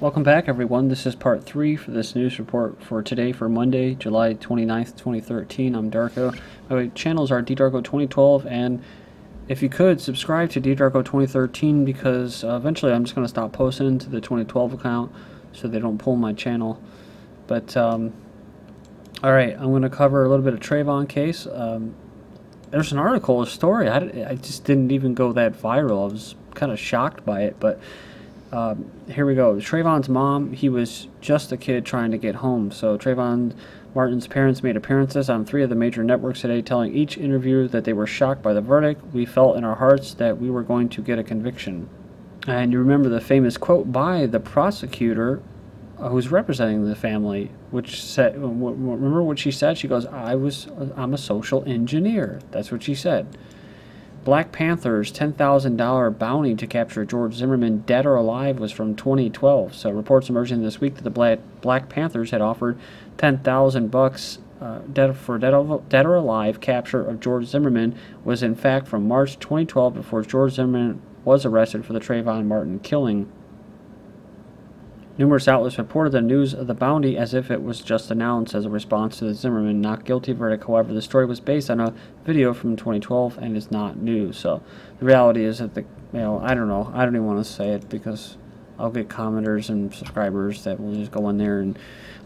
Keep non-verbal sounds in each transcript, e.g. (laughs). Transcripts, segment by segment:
Welcome back, everyone. This is part three for this news report for today, for Monday, July 29th, 2013. I'm Darko. My channels are DDarko2012, and if you could, subscribe to DDarko2013 because uh, eventually I'm just going to stop posting to the 2012 account so they don't pull my channel. But, um, alright, I'm going to cover a little bit of Trayvon case. Um, there's an article, a story. I, I just didn't even go that viral. I was kind of shocked by it, but um, here we go. Trayvon's mom, he was just a kid trying to get home. So Trayvon Martin's parents made appearances on three of the major networks today, telling each interviewer that they were shocked by the verdict. We felt in our hearts that we were going to get a conviction. And you remember the famous quote by the prosecutor uh, who's representing the family, which said, remember what she said? She goes, I was, I'm a social engineer. That's what she said. Black Panther's $10,000 bounty to capture George Zimmerman dead or alive was from 2012. So reports emerging this week that the Black, Panthers had offered 10,000 bucks uh, dead for dead, dead or alive capture of George Zimmerman was in fact from March 2012 before George Zimmerman was arrested for the Trayvon Martin killing. Numerous outlets reported the news of the bounty as if it was just announced as a response to the Zimmerman not guilty verdict. However, the story was based on a video from 2012 and is not new. So the reality is that the, you know, I don't know. I don't even want to say it because I'll get commenters and subscribers that will just go in there and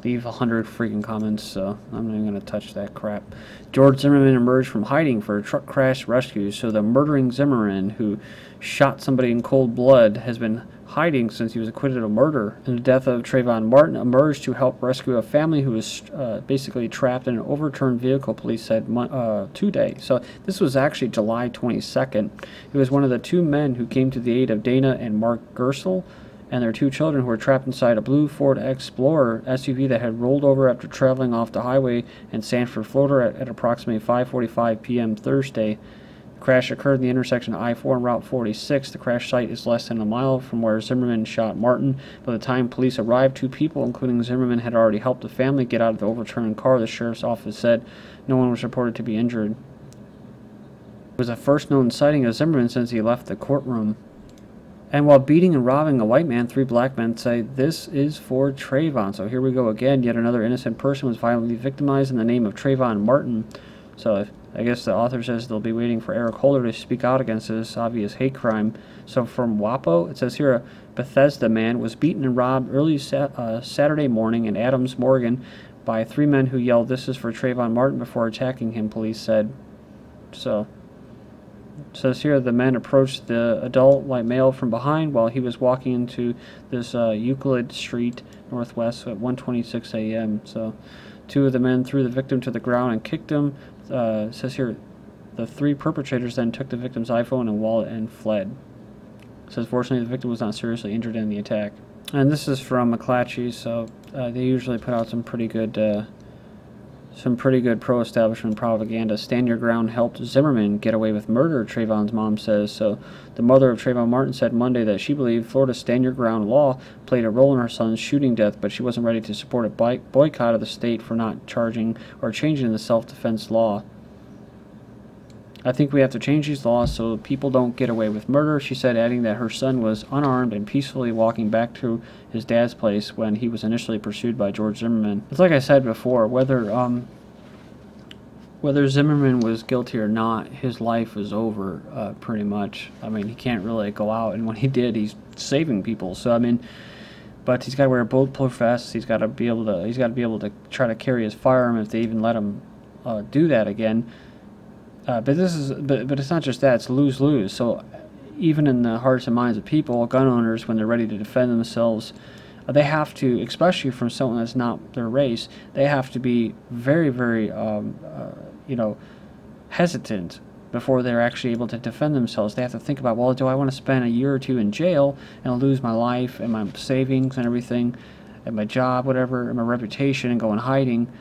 leave a hundred freaking comments, so I'm not even going to touch that crap. George Zimmerman emerged from hiding for a truck crash rescue, so the murdering Zimmerman, who shot somebody in cold blood, has been hiding since he was acquitted of murder. And the death of Trayvon Martin emerged to help rescue a family who was uh, basically trapped in an overturned vehicle, police said uh, today. So this was actually July 22nd. He was one of the two men who came to the aid of Dana and Mark Gersel and their two children who were trapped inside a blue Ford Explorer SUV that had rolled over after traveling off the highway in Sanford, Florida at, at approximately 5:45 p.m. Thursday. Crash occurred in the intersection of I-4 and Route 46. The crash site is less than a mile from where Zimmerman shot Martin. By the time police arrived, two people, including Zimmerman, had already helped the family get out of the overturned car. The sheriff's office said no one was reported to be injured. It was the first known sighting of Zimmerman since he left the courtroom. And while beating and robbing a white man, three black men say, This is for Trayvon. So here we go again. Yet another innocent person was violently victimized in the name of Trayvon Martin. So if, I guess the author says they'll be waiting for Eric Holder to speak out against this obvious hate crime. So from WAPO, it says here a Bethesda man was beaten and robbed early sa uh, Saturday morning in Adams, Morgan by three men who yelled, This is for Trayvon Martin before attacking him, police said. So It says here the men approached the adult white male from behind while he was walking into this uh, Euclid Street Northwest at 1:26 a.m. So, two of the men threw the victim to the ground and kicked him. Uh, says here, the three perpetrators then took the victim's iPhone and wallet and fled. says fortunately the victim was not seriously injured in the attack. And this is from McClatchy, so uh, they usually put out some pretty good uh, some pretty good pro-establishment propaganda. Stand Your Ground helped Zimmerman get away with murder, Trayvon's mom says. So the mother of Trayvon Martin said Monday that she believed Florida's Stand Your Ground law played a role in her son's shooting death, but she wasn't ready to support a boycott of the state for not charging or changing the self-defense law. I think we have to change these laws so people don't get away with murder, she said, adding that her son was unarmed and peacefully walking back to his dad's place when he was initially pursued by George Zimmerman. It's like I said before, whether um, whether Zimmerman was guilty or not, his life was over uh, pretty much. I mean, he can't really go out, and when he did, he's saving people. So I mean, but he's got to wear a bulletproof vest. He's got to be able to. He's got to be able to try to carry his firearm if they even let him uh, do that again. Uh, but this is, but, but it's not just that; it's lose lose. So, even in the hearts and minds of people, gun owners, when they're ready to defend themselves, uh, they have to, especially from someone that's not their race, they have to be very, very, um, uh, you know, hesitant before they're actually able to defend themselves. They have to think about, well, do I want to spend a year or two in jail and lose my life and my savings and everything, and my job, whatever, and my reputation, and go in hiding?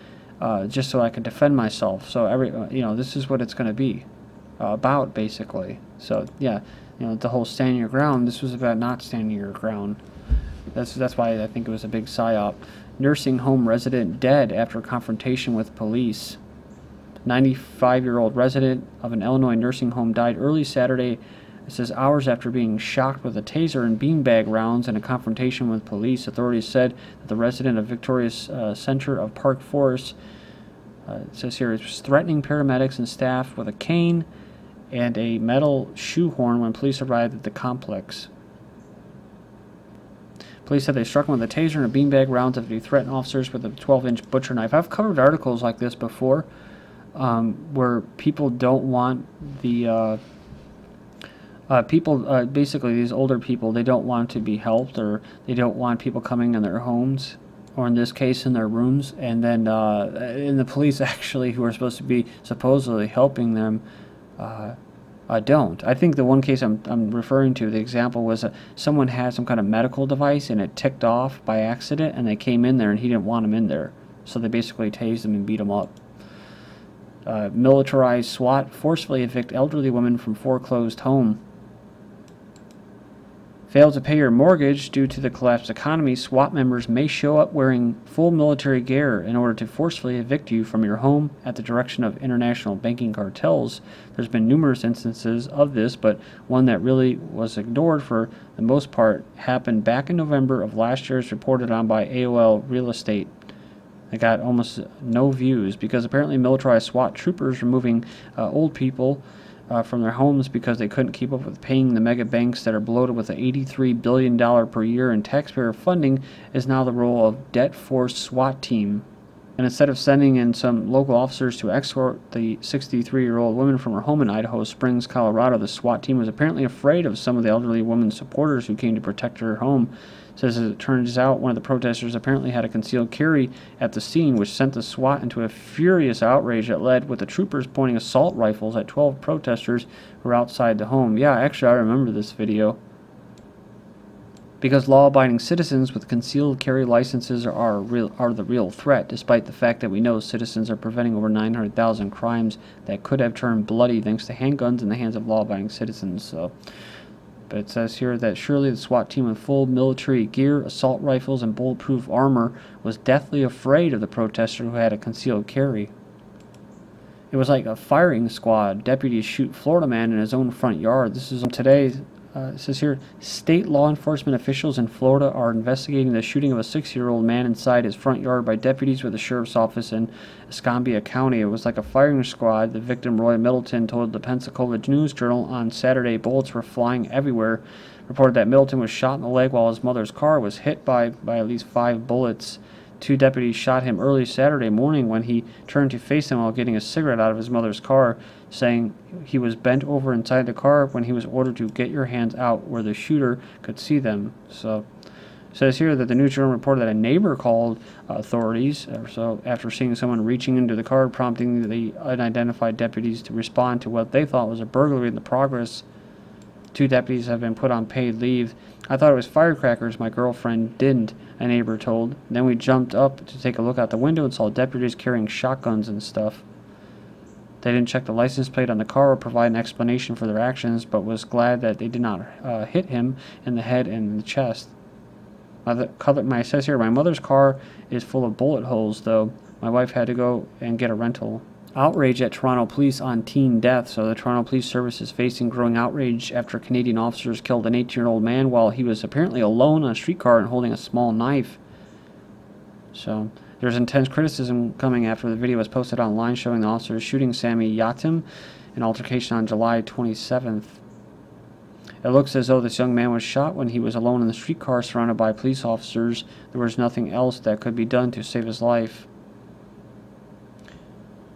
Uh, just so I can defend myself. So every, uh, you know, this is what it's going to be uh, about, basically. So yeah, you know, the whole standing your ground. This was about not standing your ground. That's that's why I think it was a big psyop. Nursing home resident dead after confrontation with police. 95-year-old resident of an Illinois nursing home died early Saturday It says hours after being shocked with a taser and beanbag rounds in a confrontation with police, authorities said that the resident of Victoria's uh, Center of Park Forest, uh, it says here, was threatening paramedics and staff with a cane and a metal shoehorn when police arrived at the complex. Police said they struck him with a taser and a beanbag rounds after he threatened officers with a 12-inch butcher knife. I've covered articles like this before, um, where people don't want the uh, uh, people, uh, basically these older people, they don't want to be helped or they don't want people coming in their homes or in this case in their rooms and then uh, and the police (laughs) actually who are supposed to be supposedly helping them uh, uh, don't. I think the one case I'm, I'm referring to, the example was uh, someone had some kind of medical device and it ticked off by accident and they came in there and he didn't want them in there. So they basically tased them and beat them up. Uh, militarized SWAT forcefully evict elderly women from foreclosed home. Fail to pay your mortgage due to the collapsed economy, SWAT members may show up wearing full military gear in order to forcefully evict you from your home at the direction of international banking cartels. There's been numerous instances of this, but one that really was ignored for the most part happened back in November of last year, as reported on by AOL Real Estate. It got almost no views because apparently militarized SWAT troopers were moving uh, old people uh, from their homes because they couldn't keep up with paying the mega banks that are bloated with an $83 billion per year in taxpayer funding is now the role of debt force SWAT team. And instead of sending in some local officers to escort the 63 year old woman from her home in Idaho Springs, Colorado, the SWAT team was apparently afraid of some of the elderly woman's supporters who came to protect her home Says as it turns out, one of the protesters apparently had a concealed carry at the scene, which sent the SWAT into a furious outrage that led with the troopers pointing assault rifles at 12 protesters who were outside the home. Yeah, actually, I remember this video. Because law-abiding citizens with concealed carry licenses are, real, are the real threat, despite the fact that we know citizens are preventing over 900,000 crimes that could have turned bloody thanks to handguns in the hands of law-abiding citizens. So, but it says here that surely the SWAT team in full military gear, assault rifles, and bulletproof armor was deathly afraid of the protester who had a concealed carry. It was like a firing squad. Deputies shoot Florida man in his own front yard. This is today uh, says here, state law enforcement officials in Florida are investigating the shooting of a six-year-old man inside his front yard by deputies with the sheriff's office in Escambia County. It was like a firing squad. The victim, Roy Middleton, told the Pensacola News Journal on Saturday bullets were flying everywhere. Reported that Middleton was shot in the leg while his mother's car was hit by, by at least five bullets. Two deputies shot him early Saturday morning when he turned to face them while getting a cigarette out of his mother's car, saying he was bent over inside the car when he was ordered to get your hands out where the shooter could see them. So says here that the News Journal reported that a neighbor called authorities uh, so after seeing someone reaching into the car, prompting the unidentified deputies to respond to what they thought was a burglary in the progress. Two deputies have been put on paid leave. I thought it was firecrackers. My girlfriend didn't a neighbor told. Then we jumped up to take a look out the window and saw deputies carrying shotguns and stuff. They didn't check the license plate on the car or provide an explanation for their actions, but was glad that they did not uh, hit him in the head and the chest. My, my says here, my mother's car is full of bullet holes, though. My wife had to go and get a rental. Outrage at Toronto police on teen death. So the Toronto Police Service is facing growing outrage after Canadian officers killed an 18-year-old man while he was apparently alone on a streetcar and holding a small knife. So there's intense criticism coming after the video was posted online showing the officers shooting Sammy Yatim, an altercation on July 27th. It looks as though this young man was shot when he was alone in the streetcar surrounded by police officers. There was nothing else that could be done to save his life.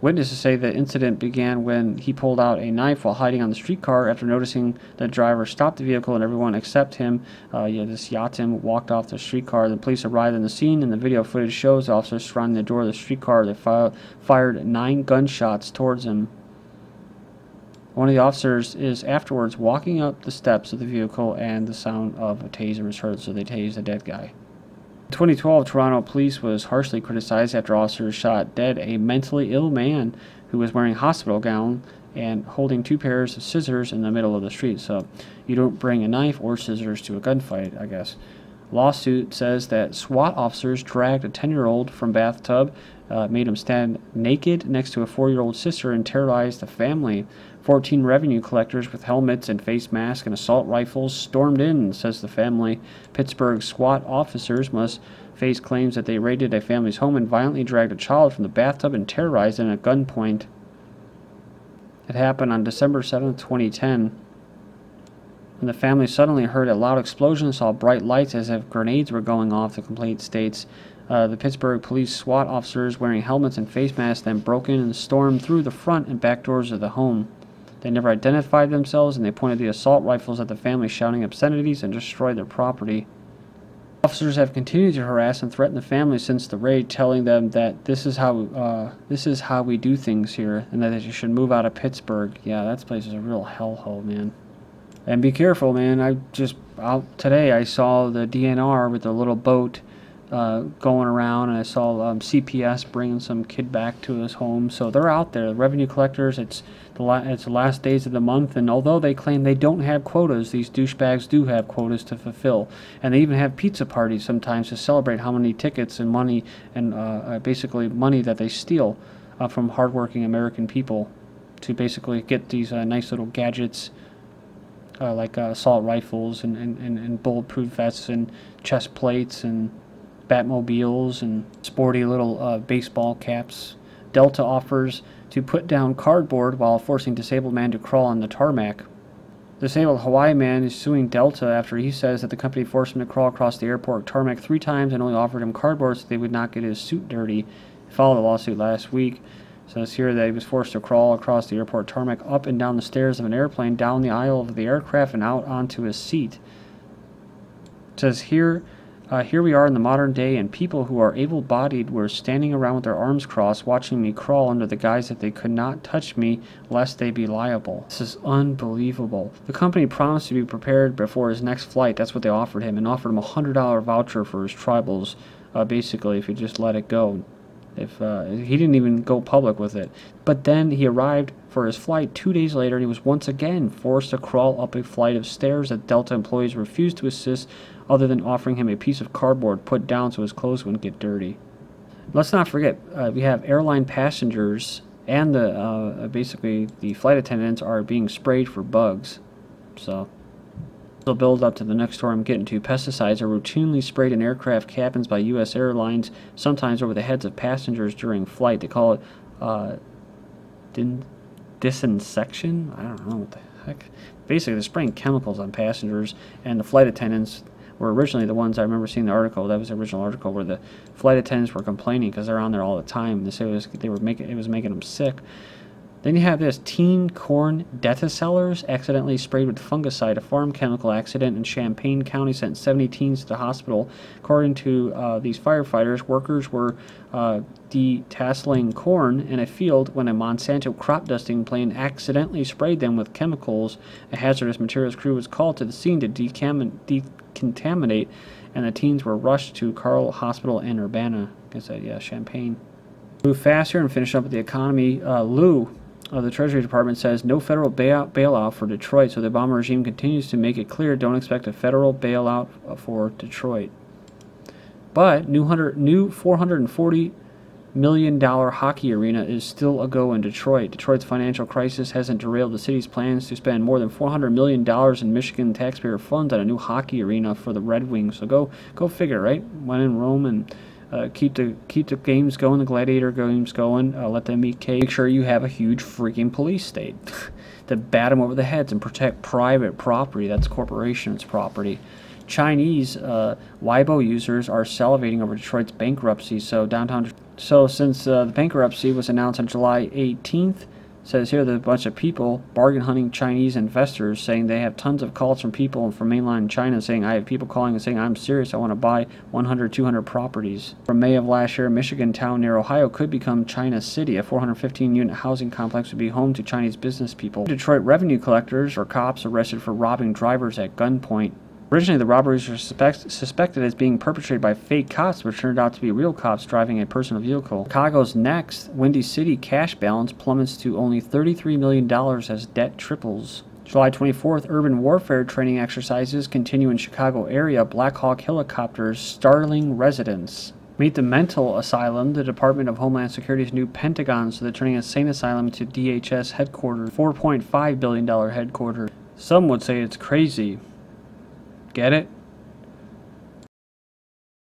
Witnesses say the incident began when he pulled out a knife while hiding on the streetcar after noticing the driver stopped the vehicle and everyone except him, uh, yeah, this Yatim, walked off the streetcar. The police arrived on the scene and the video footage shows officers surrounding the door of the streetcar. They fi fired nine gunshots towards him. One of the officers is afterwards walking up the steps of the vehicle and the sound of a taser is heard, so they tased the dead guy. In 2012, Toronto police was harshly criticized after officers shot dead a mentally ill man who was wearing a hospital gown and holding two pairs of scissors in the middle of the street. So you don't bring a knife or scissors to a gunfight, I guess. Lawsuit says that SWAT officers dragged a 10-year-old from bathtub, uh, made him stand naked next to a 4-year-old sister, and terrorized the family. 14 revenue collectors with helmets and face masks and assault rifles stormed in, says the family. Pittsburgh SWAT officers must face claims that they raided a family's home and violently dragged a child from the bathtub and terrorized it at gunpoint. It happened on December 7, 2010. When the family suddenly heard a loud explosion and saw bright lights as if grenades were going off, the complaint states. Uh, the Pittsburgh police SWAT officers wearing helmets and face masks then broke in and stormed through the front and back doors of the home. They never identified themselves and they pointed the assault rifles at the family, shouting obscenities and destroyed their property. Officers have continued to harass and threaten the family since the raid, telling them that this is how uh, this is how we do things here, and that they should move out of Pittsburgh. Yeah, that place is a real hellhole, man. And be careful, man. I just out today I saw the DNR with a little boat uh, going around, and I saw um, CPS bringing some kid back to his home. So they're out there. The revenue collectors. It's the la- it's the last days of the month, and although they claim they don't have quotas, these douchebags do have quotas to fulfill, and they even have pizza parties sometimes to celebrate how many tickets and money and uh, uh basically money that they steal uh, from hardworking American people to basically get these uh, nice little gadgets uh, like uh, assault rifles and, and, and, and, bulletproof vests and chest plates and Batmobiles and sporty little uh, baseball caps. Delta offers to put down cardboard while forcing disabled man to crawl on the tarmac. Disabled Hawaii man is suing Delta after he says that the company forced him to crawl across the airport tarmac three times and only offered him cardboard so they would not get his suit dirty. He filed a lawsuit last week. Says here that he was forced to crawl across the airport tarmac up and down the stairs of an airplane, down the aisle of the aircraft, and out onto his seat. It says here uh, here we are in the modern day, and people who are able bodied were standing around with their arms crossed, watching me crawl under the guise that they could not touch me lest they be liable. This is unbelievable. The company promised to be prepared before his next flight. That's what they offered him, and offered him a $100 voucher for his tribals, uh, basically, if he just let it go. If uh, He didn't even go public with it. But then he arrived for his flight two days later, and he was once again forced to crawl up a flight of stairs that Delta employees refused to assist other than offering him a piece of cardboard put down so his clothes wouldn't get dirty. Let's not forget, uh, we have airline passengers and the uh, basically the flight attendants are being sprayed for bugs. So, they'll build up to the next story I'm getting to. Pesticides are routinely sprayed in aircraft cabins by U.S. airlines, sometimes over the heads of passengers during flight. They call it uh, disinsection. I don't know what the heck. Basically, they're spraying chemicals on passengers, and the flight attendants were originally the ones I remember seeing the article. That was the original article where the flight attendants were complaining because they're on there all the time. They say it was they were making it was making them sick. Then you have this teen corn detasselers accidentally sprayed with fungicide. A farm chemical accident in Champaign County sent 70 teens to the hospital. According to uh, these firefighters, workers were uh, detasseling corn in a field when a Monsanto crop dusting plane accidentally sprayed them with chemicals. A hazardous materials crew was called to the scene to decontaminate, and the teens were rushed to Carle Hospital in Urbana. I guess said, yeah, Champaign. Move faster and finish up with the economy. Uh, Lou the Treasury Department says no federal bailout, bailout for Detroit, so the Obama regime continues to make it clear don't expect a federal bailout for Detroit. But new new 440 million dollar hockey arena is still a go in Detroit. Detroit's financial crisis hasn't derailed the city's plans to spend more than 400 million dollars in Michigan taxpayer funds on a new hockey arena for the Red Wings. So go go figure, right? When in Rome and uh, keep the keep the games going, the gladiator games going. Uh, let them eat cake. Make sure you have a huge freaking police state (laughs) to bat them over the heads and protect private property. That's corporations' property. Chinese uh, Weibo users are salivating over Detroit's bankruptcy. So downtown. So since uh, the bankruptcy was announced on July 18th says here that a bunch of people bargain hunting Chinese investors saying they have tons of calls from people from mainland China saying I have people calling and saying I'm serious I want to buy 100 200 properties. From May of last year Michigan town near Ohio could become China City a 415 unit housing complex would be home to Chinese business people. Detroit revenue collectors or cops arrested for robbing drivers at gunpoint. Originally, the robberies were suspect suspected as being perpetrated by fake cops, but turned out to be real cops driving a personal vehicle. Chicago's next, Windy City cash balance plummets to only $33 million as debt triples. July 24th, urban warfare training exercises continue in Chicago area. Black Hawk helicopters startling residents. Meet the Mental Asylum, the Department of Homeland Security's new Pentagon, so they're turning a sane asylum to DHS headquarters, $4.5 billion headquarters. Some would say it's crazy. Get it?